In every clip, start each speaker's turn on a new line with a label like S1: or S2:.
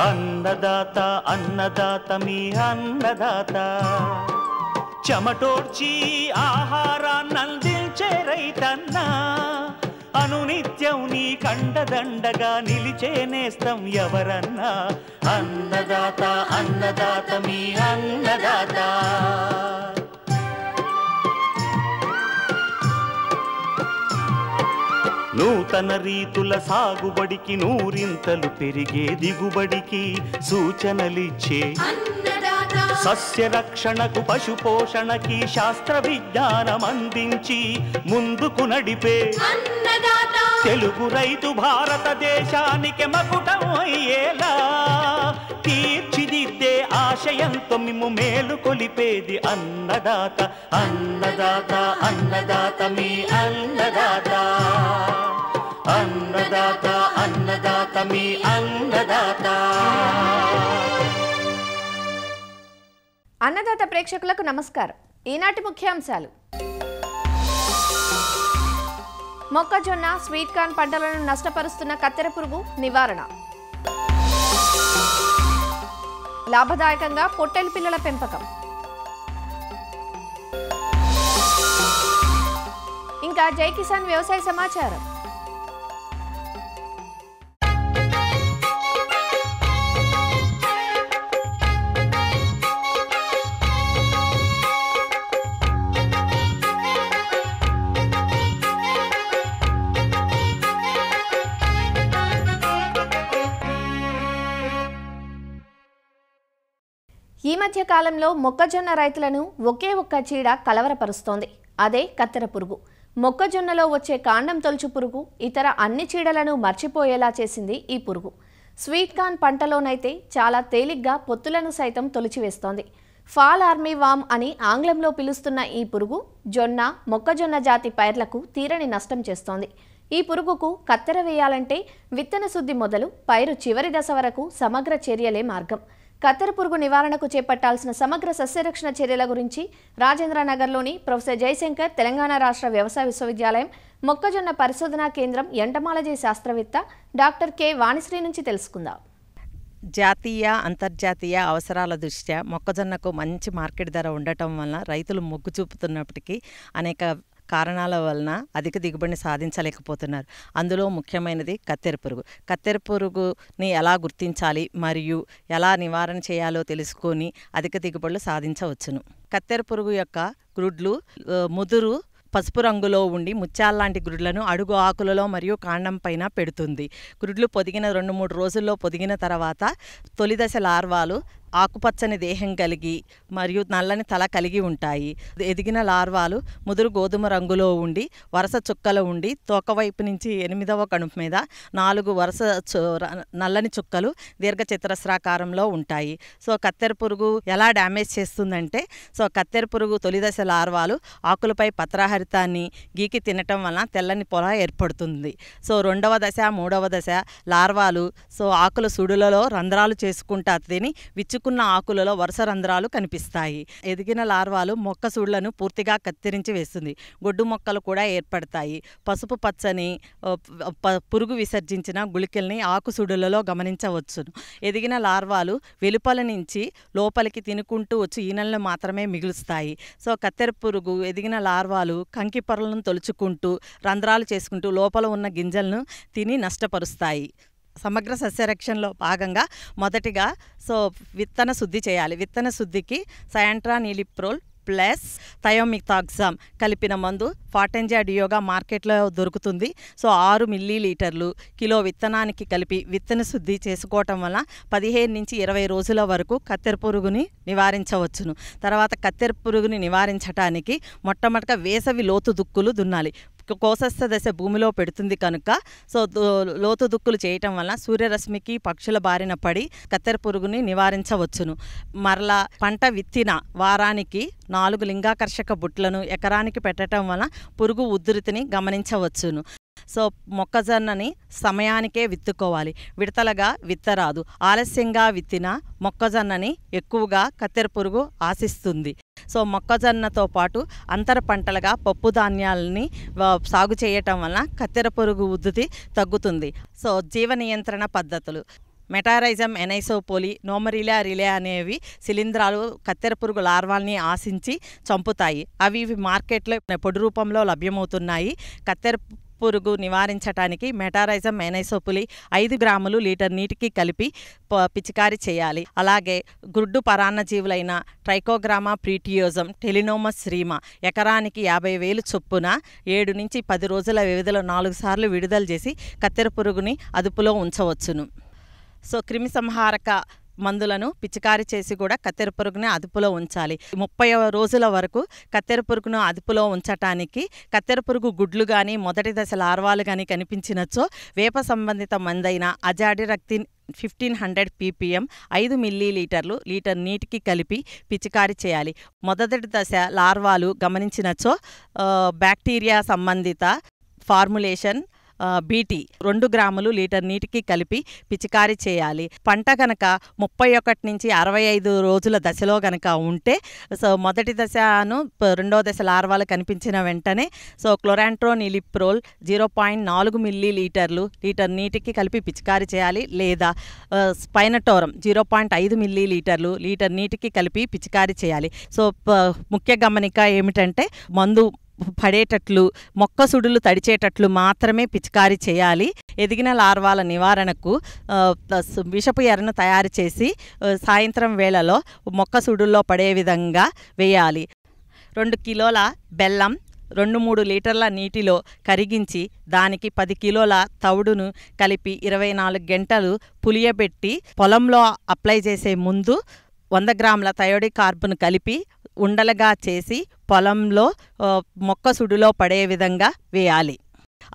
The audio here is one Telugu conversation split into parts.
S1: అన్నదాత అన్నదాత మీ అన్నదాత. చెమటోడ్చి ఆహారాన్ని అందించే రైతన్నా. అనునిత్యం నీ కండదండగా నిలిచే నేస్తం ఎవరన్నా. అన్నదాత అన్నదాత మీ అన్నదాత. నూతన రీతుల సాగుబడికి నూరింతలు పెరిగే దిగుబడికి సూచనలిచ్చే సస్య రక్షణకు పశు పోషణకి శాస్త్ర విజ్ఞానం అందించి ముందుకు నడిపే తెలుగు రైతు భారతదేశానికి మకుటం అయ్యేలా తీర్చిదిద్దే ఆశయంతో మిమ్ము మేలు కొలిపేది అన్నదాత. అన్నదాత అన్నదాత మీ అన్నదాత. అన్నదాత అన్నదాత మీ అన్నదాత.
S2: అన్నదాత ప్రేక్షకులకు నమస్కారం. ఈనాటి ముఖ్యాంశాలు. మొక్కజొన్న స్వీట్ కార్న్ పంటలను నష్టపరుస్తున్న కత్తెర పురుగు నివారణ. లాభదాయకంగా పొట్టెలు పిల్లల పెంపకం. ఇంకా జై కిసాన్ వ్యవసాయ సమాచారం. మధ్యకాలంలో మొక్కజొన్న రైతులను ఒకే ఒక్క చీడ కలవరపరుస్తోంది. అదే కత్తెర పురుగు. మొక్కజొన్నలో వచ్చే కాండం తొలుచు పురుగు ఇతర అన్ని చీడలను మర్చిపోయేలా చేసింది ఈ పురుగు. స్వీట్ కార్న్ పంటలోనైతే చాలా తేలిగ్గా పొత్తులను సైతం తొలిచివేస్తోంది. ఫాల్ ఆర్మీ వామ్ అని ఆంగ్లంలో పిలుస్తున్న ఈ పురుగు జొన్న మొక్కజొన్న జాతి పైర్లకు తీరని నష్టం చేస్తోంది. ఈ పురుగుకు కత్తెర వేయాలంటే విత్తన శుద్ధి మొదలు పైరు చివరి దశ వరకు సమగ్ర చర్యలే మార్గం. కత్తెర పురుగు నివారణకు చేపట్టాల్సిన సమగ్ర సస్యరక్షణ చర్యల గురించి రాజేంద్రనగర్లోని ప్రొఫెసర్ జయశంకర్ తెలంగాణ రాష్ట్ర వ్యవసాయ విశ్వవిద్యాలయం మొక్కజొన్న పరిశోధనా కేంద్రం ఎంటమాలజీ శాస్త్రవేత్త డాక్టర్ కె వాణిశ్రీ నుంచి తెలుసుకుందాం.
S3: జాతీయ అంతర్జాతీయ అవసరాల దృష్ట్యా మొక్కజొన్నకు మంచి మార్కెట్ ధర ఉండటం వలన రైతులు మొగ్గు చూపుతున్నప్పటికీ అనేక కారణాల వలన అధిక దిగుబడిని సాధించలేకపోతున్నారు. అందులో ముఖ్యమైనది కత్తెర పురుగు. కత్తెర పురుగుని ఎలా గుర్తించాలి? మరియు ఎలా నివారణ చేయాలో తెలుసుకొని అధిక దిగుబడులు సాధించవచ్చును. కత్తెర పురుగు యొక్క గ్రుడ్లు ముదురు పసుపు రంగులో ఉండి ముత్యాల్లాంటి గ్రుడ్లను అడుగు ఆకులలో మరియు కాండం పైన పెడుతుంది. గ్రుడ్లు పొదిగిన రెండు మూడు రోజుల్లో పొదిగిన తర్వాత తొలిదశ లార్వాలు ఆకుపచ్చని దేహం కలిగి మరియు నల్లని తల కలిగి ఉంటాయి. ఎదిగిన లార్వాలు ముదురు గోధుమ రంగులో ఉండి వరుస చుక్కలు ఉండి తోక వైపు నుంచి ఎనిమిదవ కణుపు మీద నాలుగు వరుస చు- ర- నల్లని చుక్కలు దీర్ఘ చతురస్రాకారంలో ఉంటాయి. సో కత్తెర పురుగు ఎలా డ్యామేజ్ చేస్తుందంటే సో కత్తెర పురుగు తొలిదశ లార్వాలు ఆకులపై పత్రహరితాన్ని గీకి తినటం వలన తెల్లని పొల ఏర్పడుతుంది. సో రెండవ దశ మూడవ దశ లార్వాలు సో ఆకుల సుడులలో రంధ్రాలు చేసుకుంటా తిని విచ్చుకున్న ఆకులలో వరుస రంధ్రాలు కనిపిస్తాయి. ఎదిగిన లార్వాలు మొక్క సూళ్ళను పూర్తిగా కత్తిరించి వేస్తుంది. గొడ్డు మొక్కలు కూడా ఏర్పడతాయి. పసుపు పచ్చని ప- పురుగు విసర్జించిన గుళికల్ని ఆకు సుడులలో గమనించవచ్చును ఎదిగిన లార్వాలు వెలుపల నుంచి లోపలికి తినుకుంటూ వచ్చి ఈనలను మాత్రమే మిగులుస్తాయి. సో కత్తెర పురుగు ఎదిగిన లార్వాలు కంకి పొరలను తొలుచుకుంటూ రంధ్రాలు చేసుకుంటూ లోపల ఉన్న గింజలను తిని నష్టపరుస్తాయి. సమగ్ర సస్యరక్షణలో భాగంగా మొదటిగా సో విత్తన శుద్ధి చేయాలి. విత్తన శుద్ధికి సయాంట్రా నీలిప్రోల్ ప్లస్ థయోమిథాక్సామ్ కలిపిన మందు ఫాటెంజా డియోగా మార్కెట్లో దొరుకుతుంది. సో ఆరు మిల్లీ లీటర్లు కిలో విత్తనానికి కలిపి విత్తన శుద్ధి చేసుకోవటం వల్ల పదిహేను నుంచి ఇరవై రోజుల వరకు కత్తెర పురుగుని నివారించవచ్చును. తర్వాత కత్తెర పురుగుని నివారించటానికి మొట్టమొదట వేసవి లోతు దుక్కులు దున్నాలి. కోసస్థ దశ భూమిలో పెడుతుంది కనుక సో లోతు దుక్కులు చేయటం వల్ల సూర్యరశ్మికి పక్షుల బారిన పడి కత్తెర పురుగుని నివారించవచ్చును. మరలా పంట విత్తిన వారానికి నాలుగు లింగాకర్షక బుట్లను ఎకరానికి పెట్టడం వల్ల పురుగు ఉధృతిని గమనించవచ్చును. సో మొక్కజొన్నని సమయానికే విత్తుకోవాలి. విడతలుగా విత్తరాదు. ఆలస్యంగా విత్తిన మొక్కజొన్నని ఎక్కువగా కత్తెర పురుగు ఆశిస్తుంది. సో మొక్కజొన్నతో పాటు అంతర పంటలుగా పప్పు ధాన్యాలని సాగు చేయటం వలన కత్తెర పురుగు ఉద్ధృతి తగ్గుతుంది. సో జీవ నియంత్రణ పద్ధతులు. మెటారైజం ఎనైసోపోలి నోమరిలా రిలే అనేవి శిలీంధ్రాలు కత్తెర పురుగు లార్వాల్ని ఆశించి చంపుతాయి. అవి ఇవి మార్కెట్లో పొడి రూపంలో లభ్యమవుతున్నాయి. కత్తెర పురుగు నివారించడానికి మెటారైజం మేనైసోపులి ఐదు గ్రాములు లీటర్ నీటికి కలిపి ప- పిచికారీ చేయాలి. అలాగే గుడ్డు పరాన్న జీవులైన ట్రైకోగ్రామా ప్రీటియోజం టెలినోమస్ రీమా ఎకరానికి యాభై వేలు చొప్పున ఏడు నుంచి పది రోజుల వ్యవధిలో నాలుగు సార్లు విడుదల చేసి కత్తెర పురుగుని అదుపులో ఉంచవచ్చును. సో క్రిమి సంహారక మందులను పిచికారి చేసి కూడా కత్తెర పురుగుని అదుపులో ఉంచాలి. ముప్పై రోజుల వరకు కత్తెర పురుగును అదుపులో ఉంచటానికి కత్తెర పురుగు గుడ్లు కానీ మొదటి దశ లార్వాలు కానీ కనిపించినచో వేప సంబంధిత మందైన అజాడిరక్తిన్ ఫిఫ్టీన్ హండ్రెడ్ పీపీఎం ఐదు మిల్లీ లీటర్లు లీటర్ నీటికి కలిపి పిచికారి చేయాలి. మొదటి దశ లార్వాలు గమనించినచో బ్యాక్టీరియా సంబంధిత ఫార్ములేషన్ బీటీ రెండు గ్రాములు లీటర్ నీటికి కలిపి పిచికారీ చేయాలి. పంట గనక ముప్పై ఒకటి నుంచి అరవై ఐదు రోజుల దశలో గనక ఉంటే సో మొదటి దశను రెండో దశ లార్వాలు కనిపించిన వెంటనే so chlorantraniliprole zero point నాలుగు మిల్లీ లీటర్లు లీటర్ నీటికి కలిపి పిచికారీ చేయాలి. లేదా స్పైనటోరం జీరో పాయింట్ ఐదు మిల్లీ లీటర్లు లీటర్ నీటికి కలిపి పిచికారీ చేయాలి. సో ముఖ్య గమనిక ఏమిటంటే మందు పడేటట్లు మొక్క సుడులు తడిచేటట్లు మాత్రమే పిచికారీ చేయాలి. ఎదిగిన లార్వాల నివారణకు విషపు ఎరను తయారు చేసి సాయంత్రం వేళలో మొక్క సుడుల్లో పడే విధంగా వేయాలి. రెండు కిలోల బెల్లం రెండు మూడు లీటర్ల నీటిలో కరిగించి దానికి పది కిలోల తవుడును కలిపి ఇరవై నాలుగు గంటలు పులియబెట్టి పొలంలో అప్లై చేసే ముందు వంద గ్రాముల థయోడి కార్బన్ కలిపి ఉండలుగా చేసి పొలంలో మొక్క సుడిలో పడే విధంగా వేయాలి.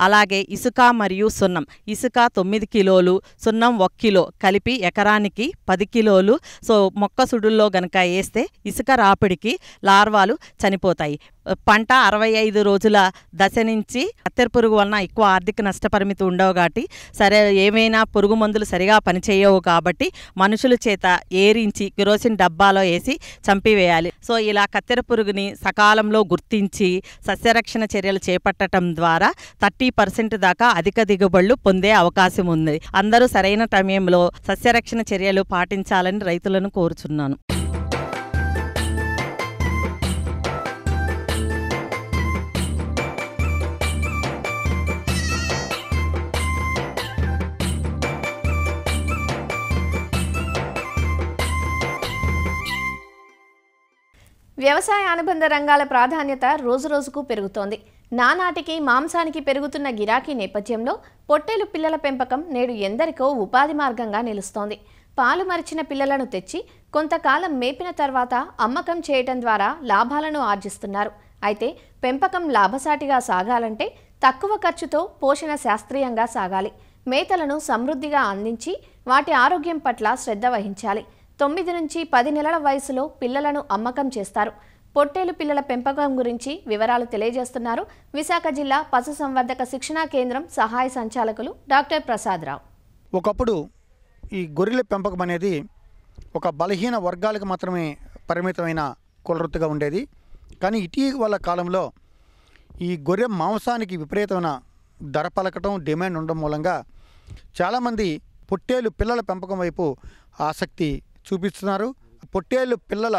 S3: అలాగే ఇసుక మరియు సున్నం. ఇసుక తొమ్మిది కిలోలు సున్నం ఒక కిలో కలిపి ఎకరానికి పది కిలోలు. సో మొక్క సుడుల్లో గనక వేస్తే ఇసుక రాపిడికి లార్వాలు చనిపోతాయి. పంట అరవై ఐదు రోజుల దశ నుంచి కత్తెర పురుగు వలన ఎక్కువ ఆర్థిక నష్టపరిమితి ఉండవు కాబట్టి సరే ఏమైనా పురుగు మందులు సరిగా పనిచేయవు కాబట్టి మనుషుల చేత ఏరించి కిరోసిన్ డబ్బాలో వేసి చంపివేయాలి. సో ఇలా కత్తెర పురుగుని సకాలంలో గుర్తించి సస్యరక్షణ చర్యలు చేపట్టడం ద్వారా థర్టీ పర్సెంట్ దాకా అధిక దిగుబడులు పొందే అవకాశం ఉంది. అందరూ సరైన సమయంలో సస్యరక్షణ చర్యలు పాటించాలని రైతులను కోరుచున్నాను.
S2: వ్యవసాయ అనుబంధ రంగాల ప్రాధాన్యత రోజురోజుకు పెరుగుతోంది. నానాటికి మాంసానికి పెరుగుతున్న గిరాకీ నేపథ్యంలో పొట్టేలు పిల్లల పెంపకం నేడు ఎందరికో ఉపాధి మార్గంగా నిలుస్తోంది. పాలు మరిచిన పిల్లలను తెచ్చి కొంతకాలం మేపిన తర్వాత అమ్మకం చేయటం ద్వారా లాభాలను ఆర్జిస్తున్నారు. అయితే పెంపకం లాభసాటిగా సాగాలంటే తక్కువ ఖర్చుతో పోషణ శాస్త్రీయంగా సాగాలి. మేతలను సమృద్ధిగా అందించి వాటి ఆరోగ్యం పట్ల శ్రద్ధ వహించాలి. తొమ్మిది నుంచి పది నెలల వయసులో పిల్లలను అమ్మకం చేస్తారు. పొట్టేలు పిల్లల పెంపకం గురించి వివరాలు తెలియజేస్తున్నారు. విశాఖ జిల్లా పశుసంవర్ధక శిక్షణా కేంద్రం సహాయ సంచాలకులు డాక్టర్ ప్రసాదరావు.
S4: ఒకప్పుడు ఈ గొర్రెల పెంపకం అనేది ఒక బలహీన వర్గాలకు మాత్రమే పరిమితమైన కులవృత్తిగా ఉండేది. కానీ ఇటీవల కాలంలో ఈ గొర్రె మాంసానికి విపరీతమైన ధర పలకటం డిమాండ్ ఉండడం మూలంగా చాలామంది పొట్టేలు పిల్లల పెంపకం వైపు ఆసక్తి చూపిస్తున్నారు. పొట్టేలు పిల్లల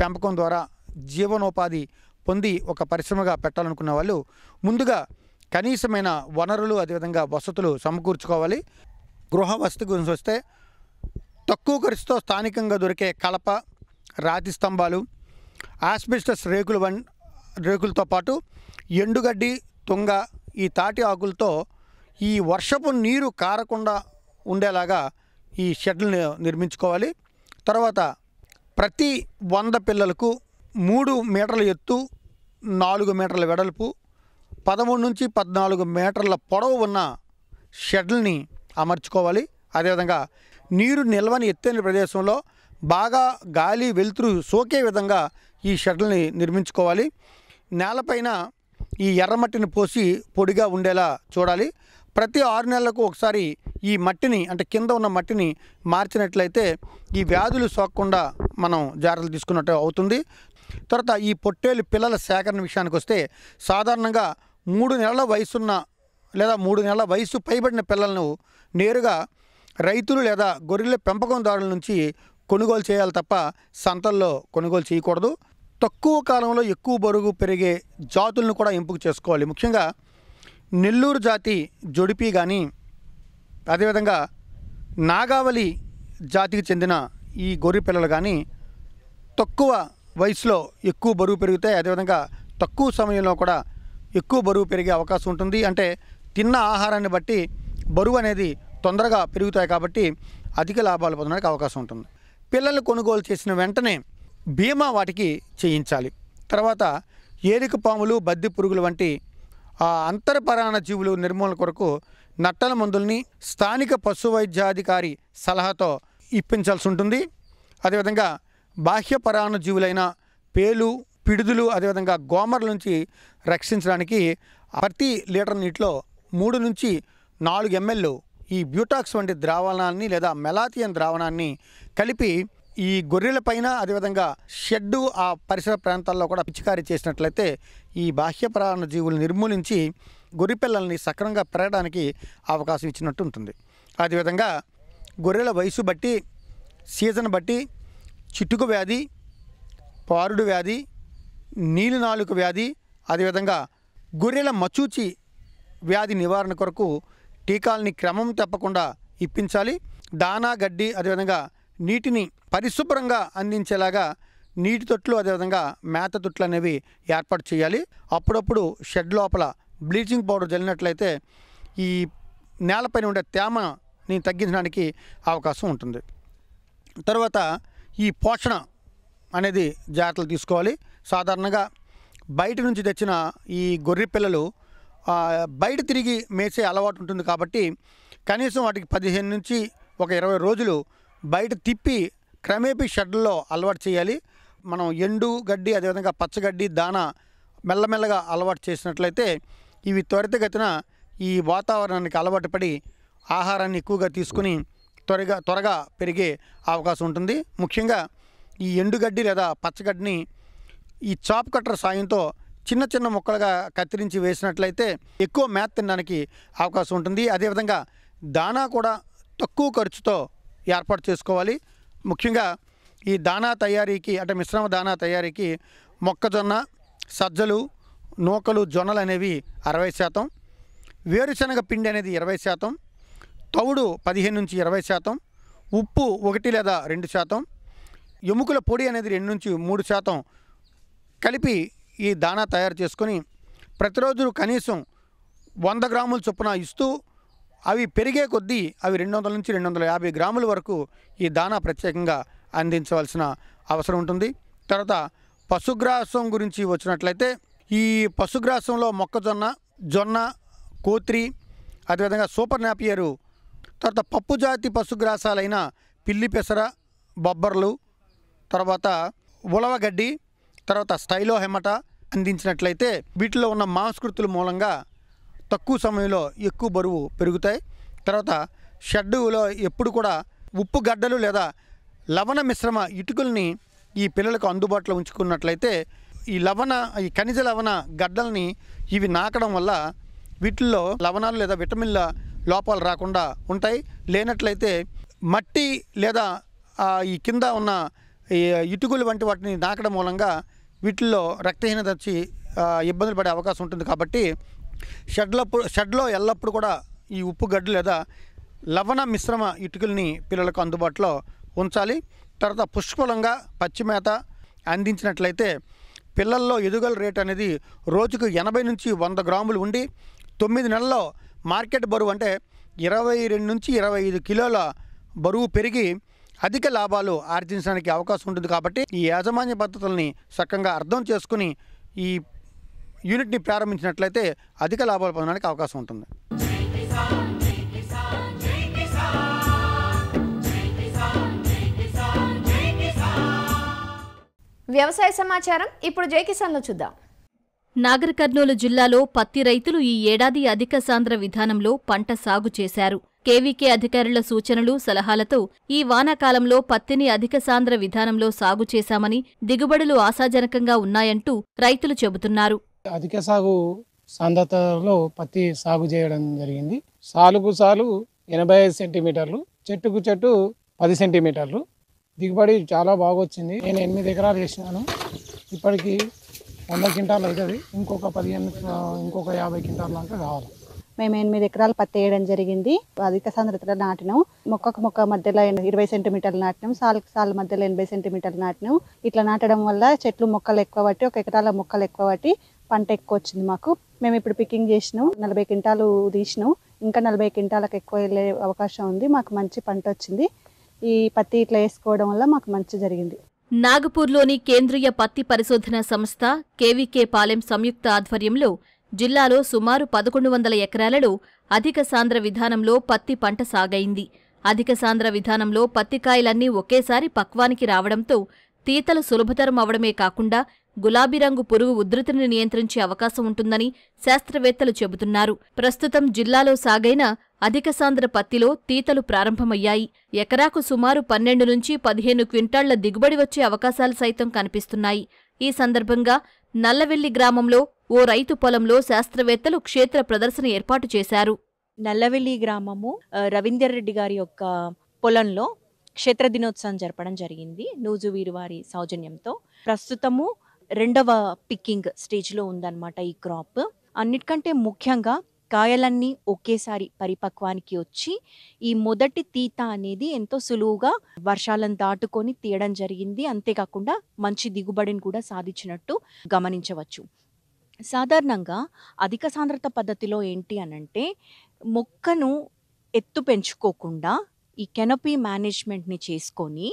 S4: పెంపకం ద్వారా జీవనోపాధి పొంది ఒక పరిశ్రమగా పెట్టాలనుకున్న వాళ్ళు ముందుగా కనీసమైన వనరులు అదేవిధంగా వసతులు సమకూర్చుకోవాలి. గృహ వసతి గురించి వస్తే తక్కువ ఖర్చుతో స్థానికంగా దొరికే కలప రాతి స్తంభాలు ఆస్బెస్టస్ రేకులు వన్ రేకులతో పాటు ఎండుగడ్డి తుంగ ఈ తాటి ఆకులతో ఈ వర్షపు నీరు కారకుండా ఉండేలాగా ఈ షెడ్లను నిర్మించుకోవాలి. తర్వాత ప్రతి వంద పిల్లలకు మూడు మీటర్ల ఎత్తు నాలుగు మీటర్ల వెడల్పు పదమూడు నుంచి పద్నాలుగు మీటర్ల పొడవు ఉన్న షెడ్లని అమర్చుకోవాలి. అదేవిధంగా నీరు నిల్వని ఎత్తైన ప్రదేశంలో బాగా గాలి వెలుతురు సోకే విధంగా ఈ షెడ్లని నిర్మించుకోవాలి. నేలపైన ఈ ఎర్రమట్టిని పోసి పొడిగా ఉండేలా చూడాలి. ప్రతి ఆరు నెలలకు ఒకసారి ఈ మట్టిని అంటే కింద ఉన్న మట్టిని మార్చినట్లయితే ఈ వ్యాధులు సోకకుండా మనం జాగ్రత్తలు తీసుకున్నట్టు అవుతుంది. తర్వాత ఈ పొట్టేలు పిల్లల సేకరణ విషయానికి వస్తే సాధారణంగా మూడు నెలల వయసున్న లేదా మూడు నెలల వయసు పైబడిన పిల్లలను నేరుగా రైతులు లేదా గొర్రెల పెంపకందారుల నుంచి కొనుగోలు చేయాలి తప్ప సంతల్లో కొనుగోలు చేయకూడదు. తక్కువ కాలంలో ఎక్కువ బరువు పెరిగే జాతులను కూడా ఎంపిక చేసుకోవాలి. ముఖ్యంగా నెల్లూరు జాతి జొడిపి కానీ అదేవిధంగా నాగావళి జాతికి చెందిన ఈ గొర్రె పిల్లలు కానీ తక్కువ వయసులో ఎక్కువ బరువు పెరుగుతాయి అదేవిధంగా తక్కువ సమయంలో కూడా ఎక్కువ బరువు పెరిగే అవకాశం ఉంటుంది. అంటే తిన్న ఆహారాన్ని బట్టి బరువు అనేది తొందరగా పెరుగుతాయి కాబట్టి అధిక లాభాలు పొందడానికి అవకాశం ఉంటుంది. పిల్లల్ని కొనుగోలు చేసిన వెంటనే బీమా వాటికి చేయించాలి. తర్వాత ఏలిక పాములు బద్ది పురుగులు వంటి ఆ అంతర్పరాణ జీవులు నిర్మూలన కొరకు నట్టల మందుల్ని స్థానిక పశు వైద్యాధికారి సలహాతో ఇప్పించాల్సి ఉంటుంది. అదేవిధంగా బాహ్య పరాణుజీవులైన పేలు పిడుదులు అదేవిధంగా గోమర్ల నుంచి రక్షించడానికి ప్రతి లీటర్ నీటిలో మూడు నుంచి నాలుగు ఎంఎల్ ఈ బ్యూటాక్స్ వంటి ద్రావణాన్ని లేదా మెలాథియన్ ద్రావణాన్ని కలిపి ఈ గొర్రెల పైన అదేవిధంగా షెడ్డు ఆ పరిసర ప్రాంతాల్లో కూడా పిచికారీ చేసినట్లయితే ఈ బాహ్య ప్రాణ జీవులు నిర్మూలించి గొర్రె పిల్లల్ని సక్రమంగా పెరగడానికి అవకాశం ఇచ్చినట్టు ఉంటుంది. అదేవిధంగా గొర్రెల వయసు బట్టి సీజన్ బట్టి చిటుకు వ్యాధి పారుడు వ్యాధి నీలి నాలుక వ్యాధి అదేవిధంగా గొర్రెల మచూచి వ్యాధి నివారణ కొరకు టీకాల్ని క్రమం తప్పకుండా ఇప్పించాలి. దానా గడ్డి అదేవిధంగా నీటిని పరిశుభ్రంగా అందించేలాగా నీటి తొట్లు అదేవిధంగా మేత తొట్లు అనేవి ఏర్పాటు చేయాలి. అప్పుడప్పుడు షెడ్ లోపల బ్లీచింగ్ పౌడర్ జల్లినట్లయితే ఈ నేలపైన ఉండే తేమని తగ్గించడానికి అవకాశం ఉంటుంది. తర్వాత ఈ పోషణ అనేది జాగ్రత్తలు తీసుకోవాలి. సాధారణంగా బయట నుంచి తెచ్చిన ఈ గొర్రె పిల్లలు బయట తిరిగి మేసే అలవాటు ఉంటుంది కాబట్టి కనీసం వాటికి పదిహేను నుంచి ఒక ఇరవై రోజులు బయట తిప్పి క్రమేపీ షెడ్లలో అలవాటు చేయాలి. మనం ఎండు గడ్డి అదేవిధంగా పచ్చగడ్డి దాన మెల్లమెల్లగా అలవాటు చేసినట్లయితే ఇవి త్వరితగతిన ఈ వాతావరణానికి అలవాటు పడి ఆహారాన్ని ఎక్కువగా తీసుకుని త్వరగా త్వరగా పెరిగే అవకాశం ఉంటుంది. ముఖ్యంగా ఈ ఎండుగడ్డి లేదా పచ్చగడ్డిని ఈ చాప్ కట్టర్ సాయంతో చిన్న చిన్న ముక్కలుగా కత్తిరించి వేసినట్లయితే ఎక్కువ మేత తినడానికి అవకాశం ఉంటుంది. అదేవిధంగా దానా కూడా తక్కువ ఖర్చుతో ఏర్పాటు చేసుకోవాలి. ముఖ్యంగా ఈ దానా తయారీకి అంటే మిశ్రమ దానా తయారీకి మొక్కజొన్న సజ్జలు నూకలు జొన్నలు అనేవి అరవై శాతం. వేరుశనగ పిండి అనేది ఇరవై శాతం. తవుడు పదిహేను నుంచి ఇరవై శాతం ఉప్పు ఒకటి లేదా రెండు శాతం ఎముకల పొడి అనేది రెండు నుంచి మూడు శాతం కలిపి ఈ దానా తయారు చేసుకొని ప్రతిరోజు కనీసం వంద గ్రాముల చొప్పున ఇస్తూ అవి పెరిగే కొద్దీ అవి రెండు వందల నుంచి రెండు వందల యాభై గ్రాముల వరకు ఈ దానా ప్రత్యేకంగా అందించవలసిన అవసరం ఉంటుంది. తర్వాత పశుగ్రాసం గురించి వచ్చినట్లయితే ఈ పశుగ్రాసంలో మొక్కజొన్న జొన్న కోత్రి అదేవిధంగా సూపర్ నాపియరు తర్వాత పప్పు జాతి పశుగ్రాసాలైన పిల్లి పెసర బొబ్బర్లు తర్వాత ఉలవగడ్డి తర్వాత స్టైలో హెమట అందించినట్లయితే వీటిలో ఉన్న మాంసకృతుల మూలంగా తక్కువ సమయంలో ఎక్కువ బరువు పెరుగుతాయి. తర్వాత షెడ్డులో ఎప్పుడు కూడా ఉప్పు గడ్డలు లేదా లవణ మిశ్రమ ఇటుకల్ని ఈ పిల్లలకు అందుబాటులో ఉంచుకున్నట్లయితే ఈ లవణ ఈ ఖనిజ లవణ గడ్డల్ని ఇవి నాకడం వల్ల వీటిల్లో లవణాలు లేదా విటమిన్ల లోపాలు రాకుండా ఉంటాయి. లేనట్లయితే మట్టి లేదా ఈ కింద ఉన్న ఈ ఇటుకలు వంటి వాటిని నాకడం మూలంగా వీటిల్లో రక్తహీనత వచ్చి ఇబ్బందులు పడే అవకాశం ఉంటుంది కాబట్టి షెడ్లో షెడ్లో ఎల్లప్పుడూ కూడా ఈ ఉప్పు గడ్డు లేదా లవణ మిశ్రమ ఇటుకల్ని పిల్లలకు అందుబాటులో ఉంచాలి. తర్వాత పుష్కలంగా పచ్చిమేత అందించినట్లయితే పిల్లల్లో ఎదుగుల రేట్ అనేది రోజుకు ఎనభై నుంచి వంద గ్రాములు ఉండి తొమ్మిది నెలల్లో మార్కెట్ బరువు అంటే ఇరవై రెండు నుంచి ఇరవై ఐదు కిలోల బరువు పెరిగి అధిక లాభాలు ఆర్జించడానికి అవకాశం ఉంటుంది కాబట్టి ఈ యాజమాన్య పద్ధతుల్ని చక్కగా అర్థం చేసుకుని ఈ యూనిట్ని ప్రారంభించినట్లయితే అధిక లాభాలు పొందడానికి అవకాశం ఉంటుంది.
S2: వ్యవసాయ సమాచారం ఇప్పుడు జై కిసాన్లో చూద్దాం.
S5: నాగర్ కర్నూలు జిల్లాలో పత్తి రైతులు ఈ ఏడాది అధిక సాంద్ర విధానంలో పంట సాగు చేశారు. కేవీకే అధికారుల సూచనలు సలహాలతో ఈ వానాకాలంలో పత్తిని అధిక సాంద్ర విధానంలో సాగు చేశామని దిగుబడులు ఆశాజనకంగా ఉన్నాయంటూ రైతులు చెబుతున్నారు.
S6: అధిక సాగు సాంద్రతలో పత్తి సాగు చేయడం జరిగింది. సాలుకు సాలు ఎనభై ఐదు సెంటీమీటర్లు చెట్టుకు చెట్టు పది సెంటీమీటర్లు. దిగుబడి చాలా బాగా వచ్చింది నేను ఎనిమిది ఎకరాలు వేసినాను. ఇప్పటికీ వంద క్వింటాలు అవుతుంది ఇంకొక పదిహేను ఇంకొక యాభై క్వింటాల దాకా కావాలి.
S7: మేము ఎనిమిది ఎకరాలు పత్తి వేయడం జరిగింది. అధిక సాంద్రతలో నాటినాం. మొక్కకు మొక్క మధ్యలో ఇరవై సెంటీమీటర్లు నాటినాం. సాలుకు సాల్ మధ్యలో ఎనభై సెంటీమీటర్లు నాటినాం. ఇట్లా నాటడం వల్ల చెట్లు మొక్కలు ఎక్కువ పట్టి ఒక ఎకరాల మొక్కలు ఎక్కువ పట్టి పంట ఎక్కువ వచ్చింది మాకు. మేము ఇప్పుడు పికింగ్ చేసినాం. నలభై క్వింటాలు తీసినాం. ఇంకా నలభై క్వింటాలకు ఎక్కువ వెళ్ళే అవకాశం ఉంది. మాకు మంచి పంట వచ్చింది. ఈ పత్తి ఇట్లా వేసుకోవడం వల్ల మాకు మంచి జరిగింది.
S5: నాగపూర్లోని కేంద్రీయ పత్తి పరిశోధన సంస్థ కేవీకే పాలెం సంయుక్త ఆధ్వర్యంలో జిల్లాలో సుమారు పదకొండు వందల ఎకరాలలో అధిక సాంద్ర విధానంలో పత్తి పంట సాగైంది. అధిక సాంద్ర విధానంలో పత్తికాయలన్నీ ఒకేసారి పక్వానికి రావడంతో తీతలు సులభతరం అవడమే కాకుండా గులాబీ రంగు పురుగు ఉధృతిని నియంత్రించే అవకాశం ఉంటుందని శాస్త్రవేత్తలు చెబుతున్నారు. ప్రస్తుతం జిల్లాలో సాగైన అధిక సాంద్ర పత్తిలో తీతలు ప్రారంభమయ్యాయి. ఎకరాకు సుమారు పన్నెండు నుంచి పదిహేను క్వింటాళ్ళ దిగుబడి వచ్చే అవకాశాలు సైతం కనిపిస్తున్నాయి. ఈ సందర్భంగా నల్లవెల్లి గ్రామంలో ఓ రైతు పొలంలో శాస్త్రవేత్తలు క్షేత్ర ప్రదర్శన ఏర్పాటు చేశారు.
S8: నల్లవెల్లి గ్రామము ఆ, రవీందర్ రెడ్డి గారి యొక్క పొలంలో క్షేత్ర దినోత్సవం జరపడం జరిగింది. నూజువీరు వారి సౌజన్యంతో. ప్రస్తుతము రెండవ పిక్కింగ్ స్టేజ్లో ఉందన్నమాట ఈ క్రాప్. అన్నిటికంటే ముఖ్యంగా కాయలన్నీ ఒకేసారి పరిపక్వానికి వచ్చి ఈ మొదటి తీత అనేది ఎంతో సులువుగా వర్షాలను దాటుకొని తీయడం జరిగింది. అంతేకాకుండా మంచి దిగుబడిని కూడా సాధించినట్టు గమనించవచ్చు. సాధారణంగా అధిక సాంద్రత పద్ధతిలో ఏంటి అనంటే మొక్కను ఎత్తు పెంచుకోకుండా ఈ కెనపీ మేనేజ్మెంట్ని చేసుకొని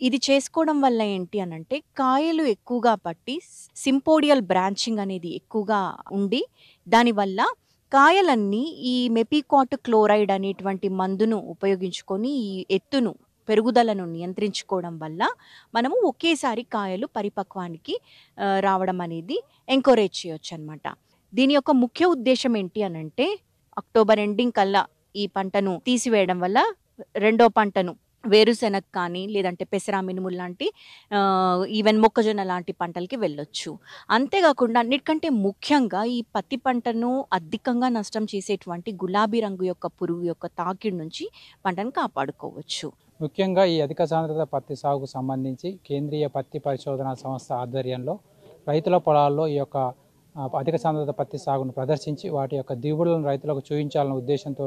S8: ఇది చేసుకోవడం వల్ల ఏంటి అనంటే కాయలు ఎక్కువగా పట్టి సింపోడియల్ బ్రాంచింగ్ అనేది ఎక్కువగా ఉండి దానివల్ల కాయలన్నీ ఈ మెపికాట్ క్లోరైడ్ అనేటువంటి మందును ఉపయోగించుకొని ఈ ఎత్తును పెరుగుదలను నియంత్రించుకోవడం వల్ల మనము ఒకేసారి కాయలు పరిపక్వానికి రావడం అనేది ఎంకరేజ్ చేయొచ్చు అనమాట దీని యొక్క ముఖ్య ఉద్దేశం ఏంటి అనంటే అక్టోబర్ ఎండింగ్ కల్లా ఈ పంటను తీసివేయడం వల్ల రెండో పంటను వేరుశెనగ కానీ లేదంటే పెసరా మినుములు లాంటి ఈవెన్ మొక్కజొన్న లాంటి పంటలకి వెళ్ళొచ్చు. అంతేకాకుండా అన్నిటికంటే ముఖ్యంగా ఈ పత్తి పంటను అధికంగా నష్టం చేసేటువంటి గులాబీ రంగు యొక్క పురుగు యొక్క తాకిడి నుంచి పంటను కాపాడుకోవచ్చు.
S6: ముఖ్యంగా ఈ అధిక సాంద్రత పత్తి సాగుకు సంబంధించి కేంద్రీయ పత్తి పరిశోధన సంస్థ ఆధ్వర్యంలో రైతుల పొలాల్లో ఈ యొక్క అధిక సాంద్రత పత్తి సాగును ప్రదర్శించి వాటి యొక్క దిగుబడులను రైతులకు చూపించాలన్న ఉద్దేశంతో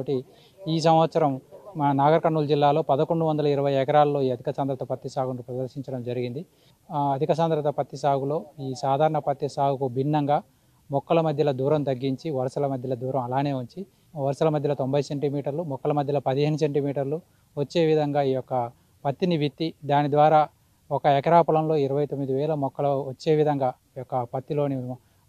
S6: ఈ సంవత్సరం మా నాగర్ కర్నూలు జిల్లాలో పదకొండు వందల ఇరవై ఎకరాల్లో ఈ అధిక సాంద్రత పత్తి సాగును ప్రదర్శించడం జరిగింది. అధిక సాంద్రత పత్తి సాగులో ఈ సాధారణ పత్తి సాగుకు భిన్నంగా మొక్కల మధ్యలో దూరం తగ్గించి వరుసల మధ్యలో దూరం అలానే ఉంచి వరుసల మధ్యలో తొంభై సెంటీమీటర్లు మొక్కల మధ్యలో పదిహేను సెంటీమీటర్లు వచ్చే విధంగా ఈ యొక్క పత్తిని విత్తి దాని ద్వారా ఒక ఎకరా పొలంలో ఇరవై తొమ్మిది వేల మొక్కలు వచ్చే విధంగా ఈ యొక్క పత్తిలోని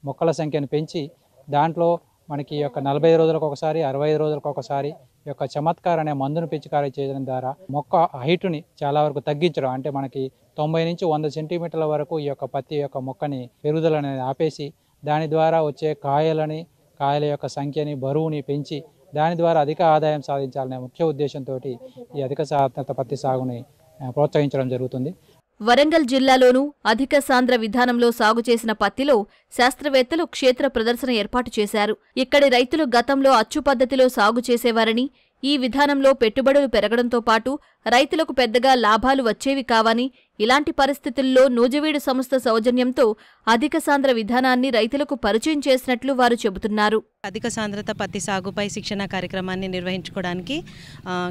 S6: మొక్కల సంఖ్యను పెంచి దాంట్లో మనకి ఈ యొక్క నలభై రోజులకు ఒకసారి అరవై రోజులకు ఒకసారి యొక్క చమత్కార్ అనే మందును పిచికారీ చేయడం ద్వారా మొక్క హైటుని చాలా వరకు తగ్గించడం అంటే మనకి తొంభై నుంచి వంద సెంటీమీటర్ల వరకు ఈ యొక్క పత్తి యొక్క మొక్కని పెరుగుదల అనేది ఆపేసి దాని ద్వారా వచ్చే కాయలని కాయల యొక్క సంఖ్యని బరువుని పెంచి దాని ద్వారా అధిక ఆదాయం సాధించాలనే ముఖ్య ఉద్దేశంతో ఈ అధిక సాధనత పత్తి సాగుని ప్రోత్సహించడం జరుగుతుంది.
S5: వరంగల్ జిల్లాలోనూ అధిక సాంద్ర విధానంలో సాగు చేసిన పత్తిలో శాస్త్రవేత్తలు క్షేత్ర ప్రదర్శన ఏర్పాటు చేశారు. ఇక్కడి రైతులు గతంలో అచ్చు పద్ధతిలో సాగు చేసేవారని ఈ విధానంలో పెట్టుబడులు పెరగడంతో పాటు రైతులకు పెద్దగా లాభాలు వచ్చేవి కావని ఇలాంటి పరిస్థితుల్లో నూజివీడు సంస్థ సౌజన్యంతో అధిక సాంద్ర విధానాన్ని రైతులకు పరిచయం చేసినట్లు వారు చెబుతున్నారు.
S9: అధిక సాంద్రత పత్తి సాగుపై శిక్షణ కార్యక్రమాన్ని నిర్వహించుకోవడానికి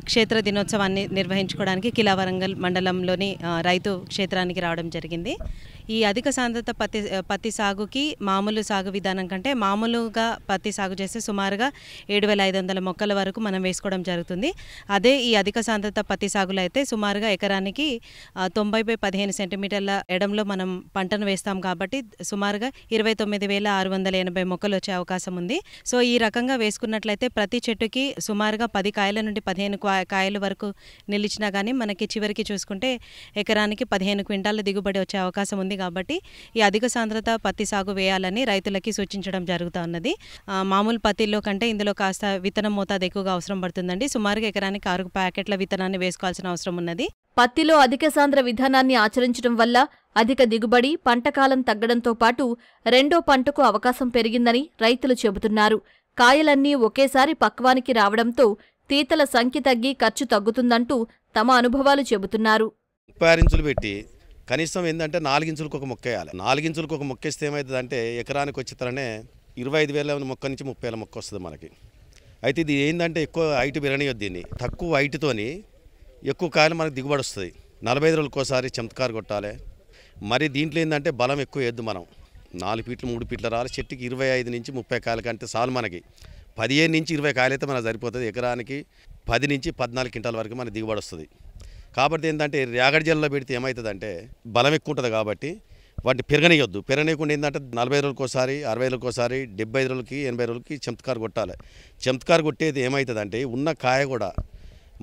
S9: క్షేత్ర దినోత్సవాన్ని నిర్వహించుకోవడానికి కిలా వరంగల్ మండలంలోని రైతు క్షేత్రానికి రావడం జరిగింది. ఈ అధిక సాంద్రత పత్తి పత్తి సాగుకి మామూలు సాగు విధానం కంటే మామూలుగా పత్తి సాగు చేస్తే సుమారుగా ఏడు వేల ఐదు వందల మొక్కల వరకు మనం వేసుకోవడం జరుగుతుంది. అదే ఈ అధిక సాంద్రత పత్తి సాగులో అయితే సుమారుగా ఎకరానికి తొంభై బై పదిహేను సెంటీమీటర్ల ఎడంలో మనం పంటను వేస్తాం కాబట్టి సుమారుగా ఇరవై తొమ్మిది వేల ఆరు వందల ఎనభై మొక్కలు వచ్చే అవకాశం ఉంది. సో ఈ రకంగా వేసుకున్నట్లయితే ప్రతి చెట్టుకి సుమారుగా పది కాయల నుండి పదిహేను క్వా- కాయల వరకు నిలిచినా కానీ మనకి చివరికి చూసుకుంటే ఎకరానికి పదిహేను క్వింటాల దిగుబడి వచ్చే అవకాశం ఉంది కాబట్టి ఈ అధిక సాంద్రత పత్తి సాగు వేయాలని రైతులకి సూచించడం జరుగుతూ ఉన్నది. మామూలు పత్తిలో కంటే ఇందులో కాస్త విత్తనం మోతాదు ఎక్కువగా అవసరం పడుతుందండి. సుమారుగా ఎకరానికి ఆరు ప్యాకెట్ల విత్తనాన్ని వేసుకోవాల్సిన అవసరం ఉన్నది.
S5: పత్తిలో అధిక సాంద్ర విధానాన్ని ఆచరించడం వల్ల అధిక దిగుబడి పంటకాలం తగ్గడంతో పాటు రెండో పంటకు అవకాశం పెరిగిందని రైతులు చెబుతున్నారు. కాయలన్నీ ఒకేసారి పక్వానికి రావడంతో తీతల సంఖ్య తగ్గి ఖర్చు తగ్గుతుందంటూ తమ అనుభవాలు చెబుతున్నారు.
S10: ముప్పై పెట్టి కనీసం ఏంటంటే నాలుగించులకు ఒక మొక్క వేయాలి. నాలుగించులకు ఒక మొక్క వేస్తే ఏమవుతుందంటే ఎకరానికి వచ్చేతరనే ఇరవై ఐదు వేల మొక్క నుంచి ముప్పై వేల మొక్క వస్తుంది మనకి. అయితే ఇది ఏంటంటే ఎక్కువ హైట్ పెరగనియొద్దు దీన్ని. తక్కువ హైట్తోని ఎక్కువ కాయలు మనకు దిగుబడి వస్తుంది. నలభై ఐదు రోజులకోసారి ఒకసారి కొట్టాలి. మరి దీంట్లో ఏంటంటే బలం ఎక్కువ వేయద్దు మనం. నాలుగు ఫీట్లు మూడు ఫీట్ల రాలి చెట్టుకి ఇరవై ఐదు నుంచి ముప్పై కాయలు కంటే చాలు మనకి. పదిహేను నుంచి ఇరవై కాయలు అయితే మనకు సరిపోతుంది. ఎకరానికి పది నుంచి పద్నాలుగు క్వింటాల వరకు మనకి దిగుబడి వస్తుంది. కాబట్టి ఏంటంటే రేగడి జల్లలో పెడితే ఏమవుతుందంటే బలం ఎక్కువ ఉంటుంది కాబట్టి వాటిని పెరగనియొద్దు. పెరగనీయకుండా ఏంటంటే నలభై రోజులకు ఒకసారి అరవై రోజులకు ఒకసారి డెబ్బై రోజులకి ఎనభై రోజులకి చెంతకారు కొట్టాలి. చెంతకారు కొట్టేది ఏమవుతుందంటే ఉన్న కాయ కూడా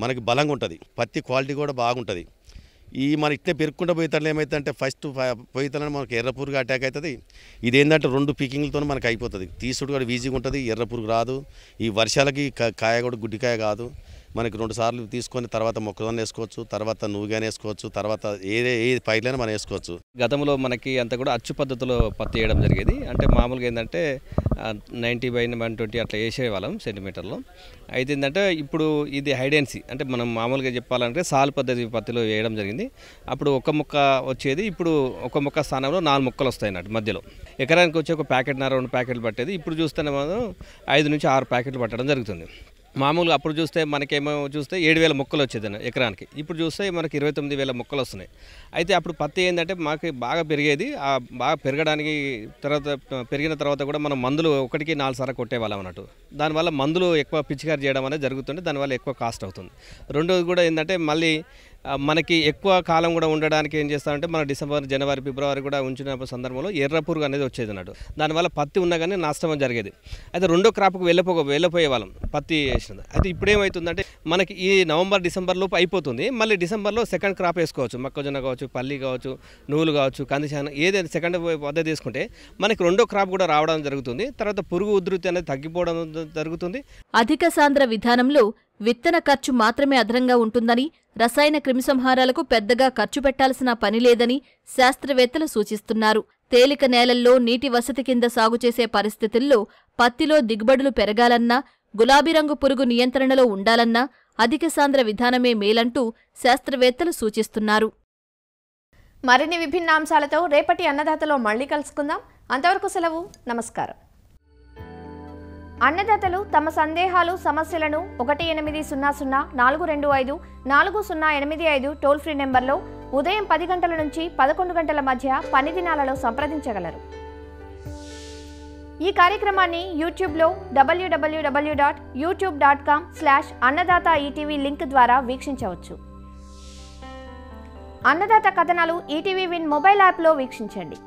S10: మనకి బలంగా ఉంటుంది. పత్తి క్వాలిటీ కూడా బాగుంటుంది. ఈ మన పెరుక్కుంటే పెరుక్కుంటూ పోయితలు ఏమవుతుందంటే ఫస్ట్ పోయితలని మనకి ఎర్ర పురుగు అటాక్ అవుతుంది ఇది ఏంటంటే రెండు పీకింగ్లతో మనకి అయిపోతుంది తీసుడు కూడా ఈజీగా ఉంటుంది. ఎర్ర పురుగు రాదు. ఈ వర్షాలకి కాయ కూడా గుడ్డికాయ కాదు. మనకి రెండు సార్లు తీసుకొని తర్వాత మొక్కజొన్న వేసుకోవచ్చు తర్వాత నువ్వుగానే వేసుకోవచ్చు తర్వాత ఏదే ఏ పైర్లైనా మనం వేసుకోవచ్చు.
S11: గతంలో మనకి అంతా కూడా అచ్చు పద్ధతిలో పత్తి వేయడం జరిగేది. అంటే మామూలుగా ఏంటంటే నైంటీ బై వన్ ట్వంటీ అట్లా వేసేవాళ్ళం సెంటీమీటర్లో. అయితే ఏంటంటే ఇప్పుడు ఇది హైడెన్సీ. అంటే మనం మామూలుగా చెప్పాలంటే సాల్ పద్ధతి పత్తిలో వేయడం జరిగింది. అప్పుడు ఒక మొక్క వచ్చేది ఇప్పుడు ఒక మొక్క స్థానంలో నాలుగు మొక్కలు వస్తాయి అన్నట్టు మధ్యలో. ఎకరానికి వచ్చి ఒక ప్యాకెట్ రెండు ప్యాకెట్లు పట్టేది. ఇప్పుడు చూస్తేనే మనం ఐదు నుంచి ఆరు ప్యాకెట్లు పట్టడం జరుగుతుంది. మామూలుగా అప్పుడు చూస్తే మనకేమో చూస్తే ఏడు వేల మొక్కలు వచ్చేది ఎకరానికి. ఇప్పుడు చూస్తే మనకి ఇరవై తొమ్మిది వేల మొక్కలు వస్తున్నాయి. అయితే అప్పుడు పత్తి ఏంటంటే మాకు బాగా పెరిగేది. ఆ బాగా పెరగడానికి తర్వాత పెరిగిన తర్వాత కూడా మనం మందులు ఒకటికి నాలుగు సార్లు కొట్టేవాళ్ళం అన్నట్టు. దానివల్ల మందులు ఎక్కువ పిచికారి చేయడం అనేది జరుగుతుంది దానివల్ల ఎక్కువ కాస్ట్ అవుతుంది. రెండోది కూడా ఏంటంటే మళ్ళీ మనకి ఎక్కువ కాలం కూడా ఉండడానికి ఏం చేస్తామంటే మన డిసెంబర్ జనవరి ఫిబ్రవరి కూడా ఉంచిన సందర్భంలో ఎర్ర పురుగు అనేది వచ్చేది అన్నట్టు. దానివల్ల పత్తి ఉన్నా కానీ నష్టం జరిగేది. అయితే రెండో క్రాప్కు వెళ్ళిపో వెళ్ళిపోయే వాళ్ళం పత్తి వేసినది. అయితే ఇప్పుడు ఏమవుతుందంటే మనకి ఈ నవంబర్ డిసెంబర్ లోపు అయిపోతుంది. మళ్ళీ డిసెంబర్లో సెకండ్ క్రాప్ వేసుకోవచ్చు. మొక్కజొన్న కావచ్చు పల్లి కావచ్చు నువ్వులు కావచ్చు కందిశాన ఏదైనా సెకండ్ పద్ధతి తీసుకుంటే మనకి రెండో క్రాప్ కూడా రావడం జరుగుతుంది. తర్వాత పురుగు ఉధృతి అనేది తగ్గిపోవడం జరుగుతుంది.
S5: అధిక సాంద్ర విధానంలో విత్తన ఖర్చు మాత్రమే అదనంగా ఉంటుందని రసాయన క్రిమిసంహారాలకు పెద్దగా ఖర్చు పెట్టాల్సిన పని లేదని శాస్త్రవేత్తలు సూచిస్తున్నారు. తేలిక నేలల్లో నీటి వసతి కింద సాగు చేసే పరిస్థితుల్లో పత్తిలో దిగుబడులు పెరగాలన్నా గులాబీ రంగు పురుగు నియంత్రణలో ఉండాలన్నా అధిక సాంద్ర విధానమే మేలంటూ శాస్త్రవేత్తలు సూచిస్తున్నారు.
S2: మరిన్ని విభిన్న అంశాలతో రేపటి అన్నదాతలో మళ్ళీ కలుసుకుందాం. అంతవరకు సెలవు. నమస్కారం. అన్నదాతలు తమ సందేహాలు సమస్యలను ఒకటి ఎనిమిది సున్నా సున్నా నాలుగు రెండు ఐదు నాలుగు సున్నా ఎనిమిది ఐదు టోల్ ఫ్రీ నెంబర్లో ఉదయం పది గంటల నుంచి పదకొండు గంటల మధ్య పని దినాలలో సంప్రదించగలరు. ఈ కార్యక్రమాన్ని యూట్యూబ్లో W W W dot YouTube dot com slash Annadata ETV link ద్వారా వీక్షించవచ్చు. అన్నదాత కథనాలు ఈటీవీ విన్ మొబైల్ యాప్లో వీక్షించండి.